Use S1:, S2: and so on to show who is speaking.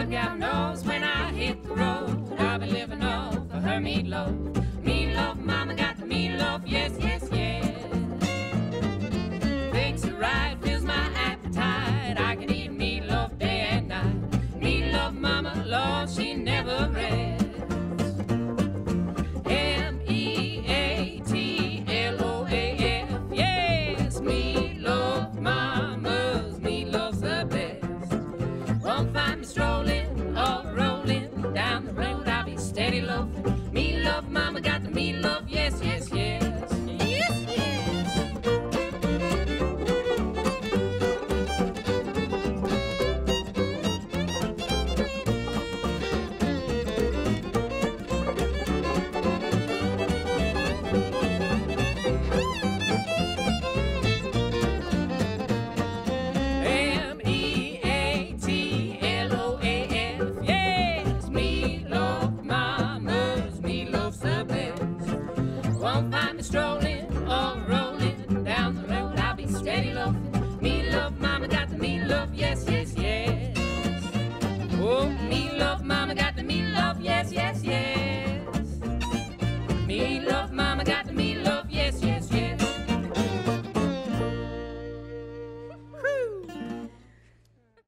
S1: Good gal knows when I hit the road, I'll be living off of her meatloaf. Meatloaf, mama got the meatloaf, yes, yes. Steady loafing. Meatloaf, mama got the meatloaf. Yes, yes, yes. Yes, yes. Won't find me strolling or rolling down the road. I'll be steady loafing. Me love, mama got the me love. Yes, yes, yes. Oh, me love.